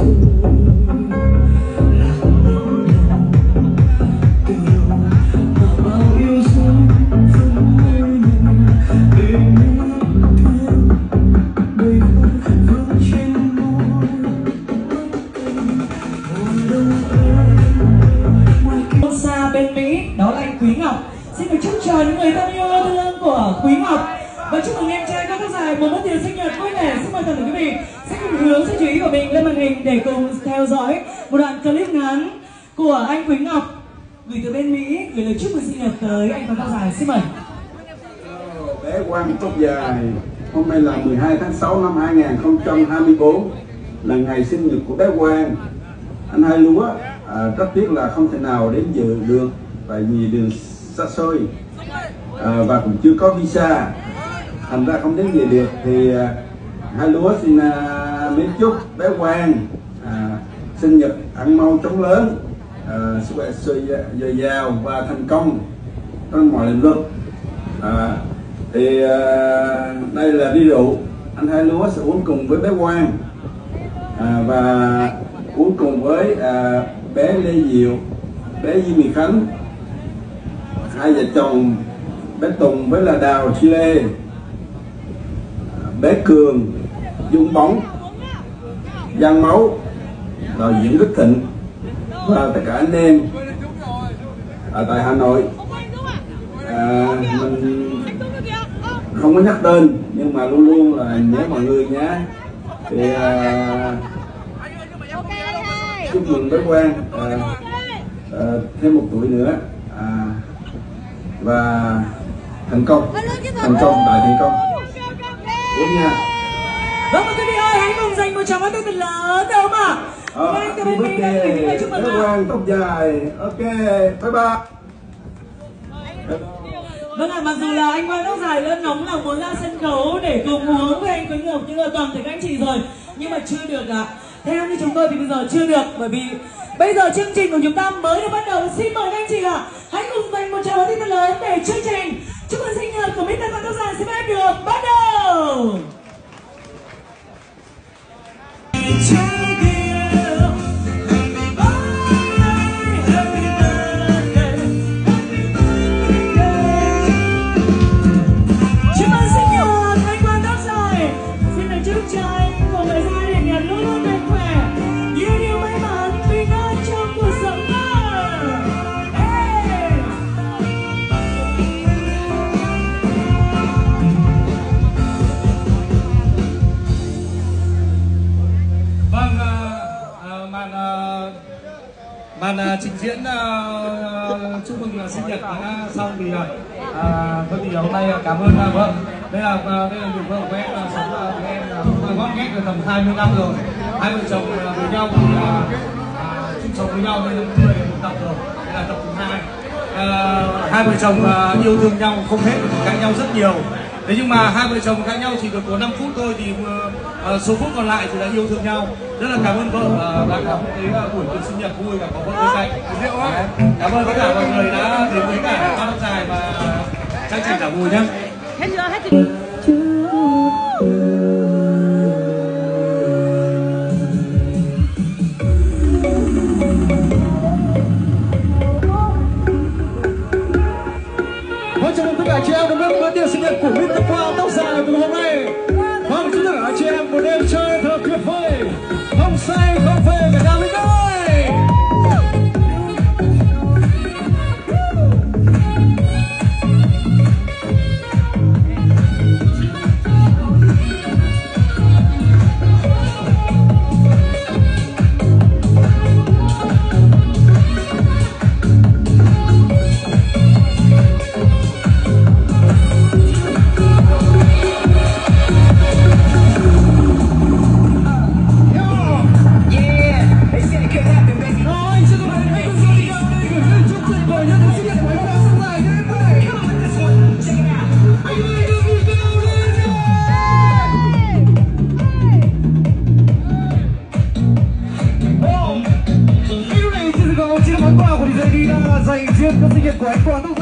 Xa bên Mỹ, đó là anh Quý Ngọc. Xin được chúc cho những người thân yêu thương của Quý Ngọc và chúc mừng em trai các tác giải một mất tiền sinh nhật vui vẻ. Xin mời toàn thể quý vị sẽ cùng hướng sự chú ý của mình lên màn hình để cùng theo dõi một đoạn clip ngắn của anh Quỳnh Ngọc gửi từ bên Mỹ gửi lời chúc mừng sinh nhật tới anh và tác giải xin mời. Bé Quang tóc dài hôm nay là 12 tháng 6 năm 2024 là ngày sinh nhật của bé Quang. Anh hai lúa à, rất tiếc là không thể nào đến dự được tại vì đường xa xôi à, và cũng chưa có visa thành ra không đến gì được thì à, hai lúa xin à, mến chúc bé Quang à, sinh nhật ăn mau chóng lớn à, sức khỏe dồi à, dồi dào và thành công. Trong mọi lĩnh vực à, thì à, đây là ví rượu. Anh hai lúa sẽ uống cùng với bé Quang. À, và uống cùng với à, bé Lê Diệu bé Di Mì Khánh hai vợ chồng bé Tùng với là Đào Chile bé Cường Dung Bóng Giang Máu đạo diễn Đức Thịnh và tất cả anh em ở tại Hà Nội. À, mình không có nhắc tên nhưng mà luôn luôn là nhớ mọi người nhé. Thì à, chúc mừng bé Quang à, à, thêm một tuổi nữa à, và thành công thành công đại thành công đúng nha vâng quý vị ơi hãy cùng dành một tràng pháo tay thật lớn được không ạ? Ờ, Vâng, từ bên đã gửi những lời birthday chúc mừng ạ. Quang tóc dài. Ok bye bye. Vâng ạ, mặc dù là anh Quang tóc dài lên nóng lòng muốn ra sân khấu để cùng uống với anh Quỳnh Ngọc như là toàn thể các anh chị rồi. Nhưng mà chưa được ạ. Theo như chúng tôi thì bây giờ chưa được bởi vì bây giờ chương trình của chúng ta mới được bắt đầu. Xin mời các anh chị ạ Hãy cùng dành một tràng pháo tay thật lớn để chương trình. Chúc mừng sinh nhật của Mr. Quang tóc dài. Xin phép được bắt trình diễn uh, chúc mừng ờ, sinh nhật ờ, đã xong thì uh, à, thì hôm nay cảm ơn uh, vợ. Đây là uh, đây là người vợ của em là sống uh, với em là cũng là gót ghét được tầm 20 năm rồi. Hai vợ chồng uh, với nhau thì uh, à, chung sống với nhau đây là một tập rồi. Đây là tập thứ hai. À, hai vợ chồng à, yêu thương nhau không hết cãi nhau rất nhiều. Thế nhưng mà hai vợ chồng cãi nhau chỉ được có 5 phút thôi thì ờ, số phút còn lại thì là yêu thương nhau. Rất là cảm ơn vợ uh, đã cảm thấy uh, buổi tiệc sinh nhật vui và có vợ bên cạnh. Cảm ơn tất cả mọi người đã đến với cả con tóc dài và trang trình giả mùi nhé. Hết chưa? Hết chưa Không say, không Good, good to get back.